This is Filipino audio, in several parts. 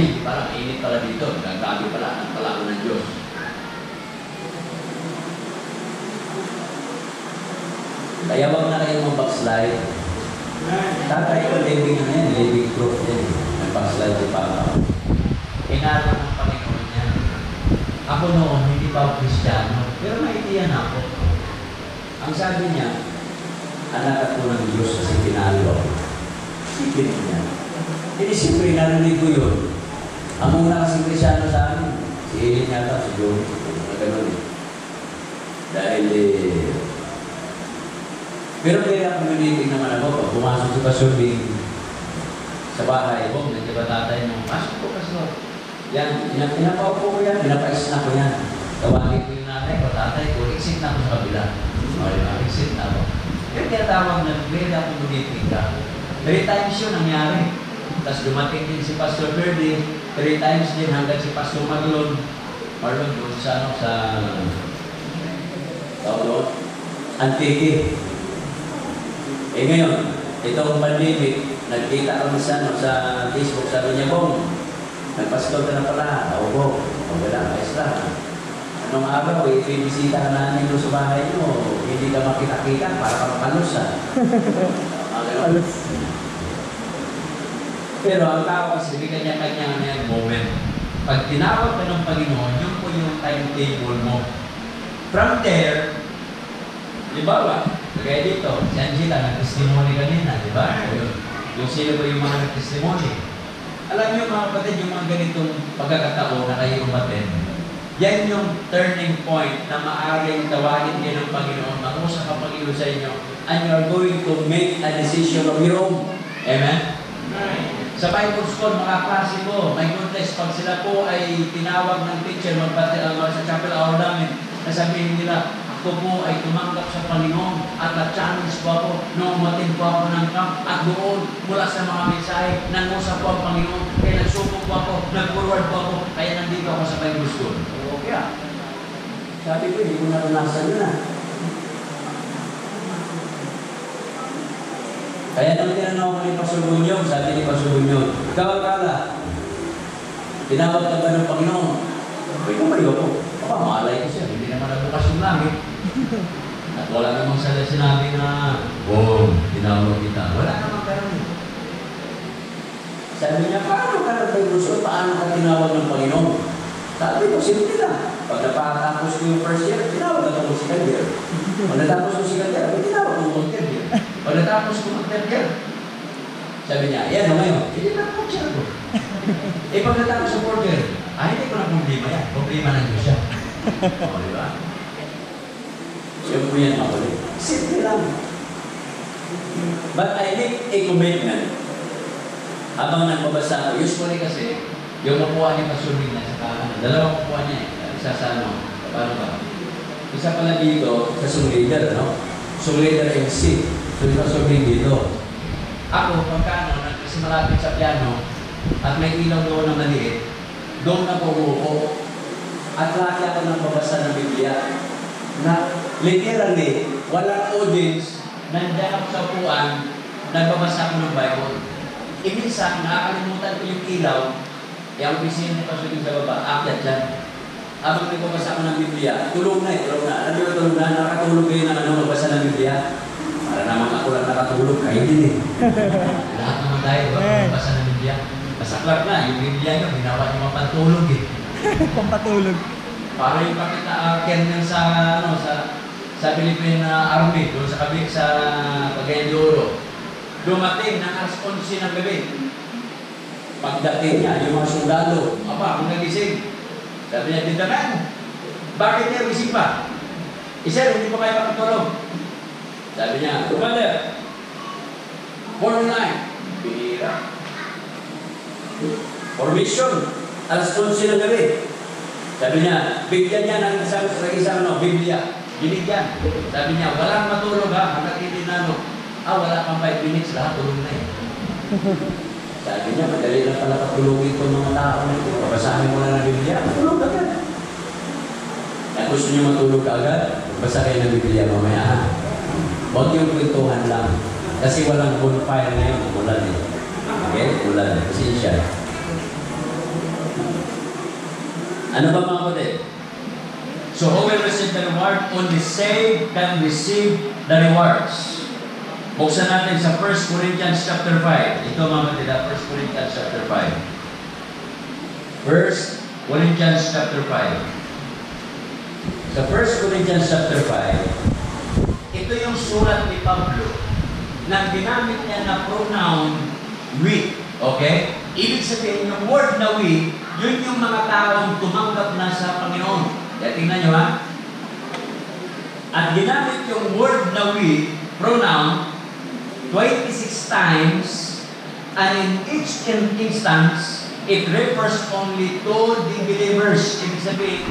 Ay, parang init pala dito. Gagabi pala. Ang pala ko ng Diyos. Kaya wag na kayong mag-backslide. Tatay ko, living na yan. Living proof yan. May backslide si Papa. Inaro ng Panginoon niya. Ako noon, hindi pa ako Kristiyano. Pero naitiyan ako. Ang sabi niya, anak ako ng Diyos kasi pinalo ako. Sipin niya. Hindi siyempre narinig ko yun. Ang una kasing Kristiyano sa amin, si Elin yata, si Joe, na gano'n eh. Dahil eh, pero kaya community naman ako, pag pumasok Pastor Bing sa bahay, oh, nandiyan ba tatay mo? Pasok po, Pastor. Yan, yan pinapaupo ko yan, pinapais na ko yan. Tawagin ko yung nanay ko, tatay ko, exit na ako sa kabila. O, di ba? Exit na ako. Yung tinatawag na very accommodating ka. Three times yun nangyari. Tapos dumating din si Pastor Birdy, three times din hanggang si Pastor Marlon. Marlon doon sa ano, sa tawag doon, Antique. Eh ngayon, itong pandemic, nagkita kami sa, ano, sa Facebook, sabi niya, Bong, nagpaskol ka na pala. Oo, Bong, o wala, ayos lang. Anong araw, eh, bibisita ka namin doon sa bahay mo, hindi ka makita-kita, para ka makalos ha. Ganun. Pero ang tao kasi bigyan niya kanya na moment. Pag tinawag ka ng Panginoon, yun po yung timetable mo. From there, di ba ba? Kaya dito, si Angela, nag-testimony kanina, di ba? Yung, yung sino ba yung mga nag-testimony? Alam niyo mga kapatid, yung mga ganitong pagkakataon na kayo umaten, yan yung turning point na maaaring tawagin kayo ng Panginoon, mag-usap ang Panginoon sa inyo, and you are going to make a decision of your own. Amen? Sa Bible School, mga klase ko, my goodness, pag sila po ay tinawag ng teacher magpati, uh, sa chapel hour namin, nasabihin nila, ako po ay tumanggap sa Panginoon at na-challenge po ako nung umating po ako ng camp at doon mula sa mga mensahe, nangusap po ang Panginoon, kaya nagsubok po ako, nag-forward po ako, kaya nandito ako sa Bible School. Okay ah. Sabi ko, hindi ko naranasan yun ah. Kaya nang tinanong ko ni Pastor Bunyog, sabi ni Pastor Bunyog, ikaw ang kala, tinawag ka ba ng Panginoon? Ay, kumali ako. Aba, malay ko siya, hindi naman nabukas yung langit. At wala namang sa sinabi na, Boom, tinawag kita. Wala namang ganun. Sabi niya, paano ka nag-Bible Paano ka tinawag ng Panginoon? Sabi ko, simple lang. Pag napatapos ko yung first year, tinawag ako ng second year. Pag natapos ko second year, tinawag ko ng third year. Pag natapos ko year, sabi niya, yan o ngayon, hindi na po siya ko. eh pag natapos ng year, ah, hindi ko na problema yan. Problema ng Diyos siya. o, di ba? Siya po yan ako. Simple lang. But I make a commitment. Habang nagbabasa ako, usually kasi, yung makuha ni Pastor Mina sa kanan, dalawang makuha niya eh. Isa sa ano, paano ba? Isa pala dito, sa leader, no? Song leader MC. So, yung Pastor Mina dito. Ako, pagka ano, kasi malapit sa piano, at may ilaw doon na maliit, doon na pumupo. At lagi ako nang babasa ng Biblia. Na literally, walang audience, nandiyan ako sa upuan, nagbabasa ako ng Bible. Iminsan, nakakalimutan ko yung ilaw, yung opisina ni Pastor yung sa baba, akyat dyan. Habang nagbabasa ako ng Biblia, tulog na eh, tulog na. Alam niyo tulog na, nakatulog kayo na ano, magbasa ng Biblia. Para naman ako lang nakatulog, kayo din eh. Lahat naman tayo? Magbasa ng Biblia. Masaklap na, yung Biblia nyo, ginawa nyo mapantulog eh. Pampatulog. Para yung pakita uh, kernel sa ano sa sa Philippine uh, Army doon sa kabik sa Cagayan de Oro. Dumating ng alas 11 ng gabi. Pagdating niya, yung mga sundalo, apa, kung nagising. Sabi niya, Tindaman, bakit niya gising pa? Isa, hindi pa kayo makatulog. Sabi niya, Commander, morning line. Bihira. Formation, alas 11 ng gabi. Sabi niya, bigyan niya ng isang, ng isang ano, Biblia. Binigyan. Sabi niya, walang matulog ha, hanggat hindi na ano. Ah, wala pang 5 minutes, lahat tulog na eh. Sabi niya, madali lang pala patulogin itong mga tao na ito. Babasahin mo na ng Biblia, tulog agad. Kaya gusto niyo matulog agad, basa kayo ng Biblia mamaya ha. Huwag yung kwentuhan lang. Kasi walang bonfire ngayon, umulan eh. Okay? Ulan. Kasi siya. Ano ba mga kapatid? So who will receive the reward? Only saved can receive the rewards. Buksan natin sa 1 Corinthians chapter 5. Ito mga kapatid, ah, 1 Corinthians chapter 5. 1 Corinthians chapter 5. Sa 1 Corinthians chapter 5, ito yung sulat ni Pablo na ginamit niya na pronoun we. Okay? Ibig sabihin, yung word na we, yun yung mga taong tumanggap na sa Panginoon. Kaya tingnan nyo ha. At ginamit yung word na we, pronoun, 26 times, and in each instance, it refers only to the believers. Ibig sabihin,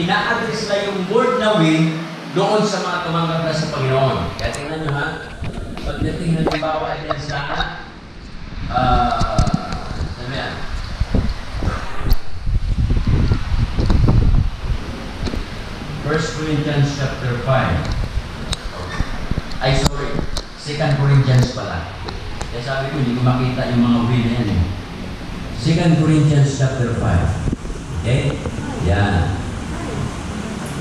ina-address na yung word na we doon sa mga tumanggap na sa Panginoon. Kaya tingnan nyo ha. Pagdating na halimbawa din sa ah, ano yan? First Corinthians chapter 5. Ay, sorry. Second Corinthians pala. Kaya sabi ko, hindi ko makita yung mga way na yan eh. Second Corinthians chapter 5. Okay? Yan.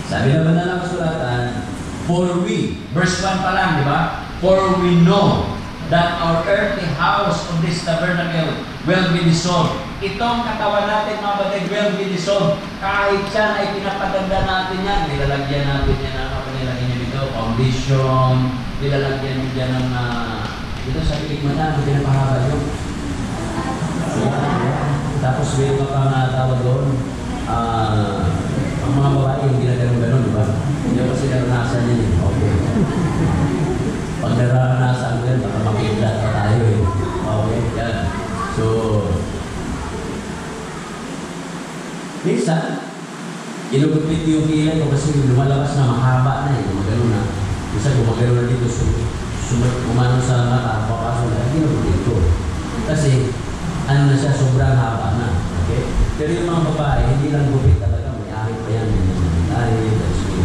Sabi na lang kasulatan, For we, verse 1 pa lang, di ba? For we know that our earthly house of this tabernacle will be dissolved. Itong katawan natin, mga batid, will be dissolved. Kahit yan ay pinapaganda natin yan, nilalagyan natin yan, ano pa nilagyan niya dito, foundation, nilalagyan niya dyan ng, uh, dito sa pilig mo na, pinapahaba yun. Tapos may nga tawag doon, ah, ang mga babae yung ginagano gano'n, di ba? Hindi ko kasi naranasan yun eh. Okay. Pag naranasan ko yan, baka makidlat pa tayo eh. Okay, yan. So, minsan, ginugupit yung kilay ko kasi lumalabas na mahaba na eh. Gumagano na. Minsan gumagano na dito. So, sumat umano sa mata, papasok na, ginugupit ko. Kasi, ano na siya, sobrang haba na. Okay? Pero yung mga babae, hindi lang gupit talaga. May ahit pa yan. That's me.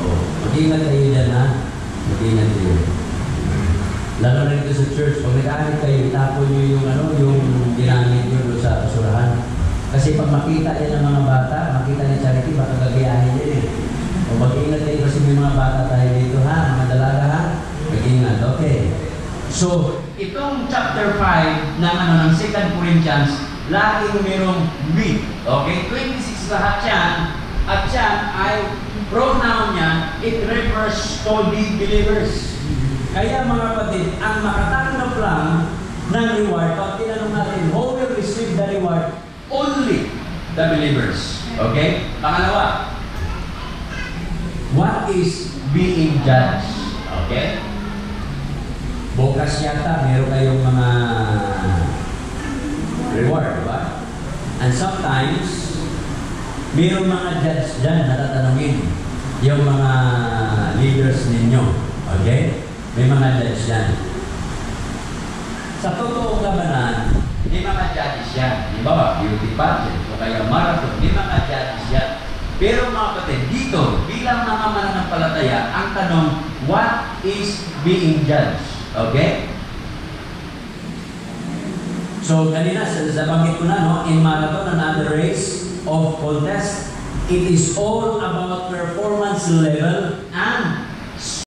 Oh, mag-ingat kayo dyan ha. Mag-ingat kayo. Lalo na dito sa church, pag nag-ahit kayo, itapon nyo yung ano, yung ginamit nyo doon sa basurahan. Kasi pag makita yan ng mga bata, makita ni Charity, baka gagayahin yan eh. O mag-ingat kayo kasi may mga bata tayo dito ha, mga dalaga ha. Mag-ingat, okay. So, itong chapter 5 ng ano ng 2 Corinthians, laging merong we. Okay? 26 lahat yan. At yan ay pronoun niya, it refers to the believers. Kaya mga kapatid, ang makatanggap lang ng reward, pag tinanong natin, who will receive the reward? Only the believers. Okay? Pangalawa, what is being judged? Okay? Bukas yata, meron kayong mga reward, di ba? And sometimes, meron mga judge dyan na tatanungin yung mga leaders ninyo. Okay? May mga judge dyan. Sa totoong labanan, may mga judges yan. Di ba? Beauty pageant o kaya marathon, may mga judges yan. Pero mga kapatid, dito, bilang mga mananampalataya, ang tanong, what is being judged? Okay? So, kanina, sa nabanggit ko na, no, in marathon, another race of contest, it is all about performance level and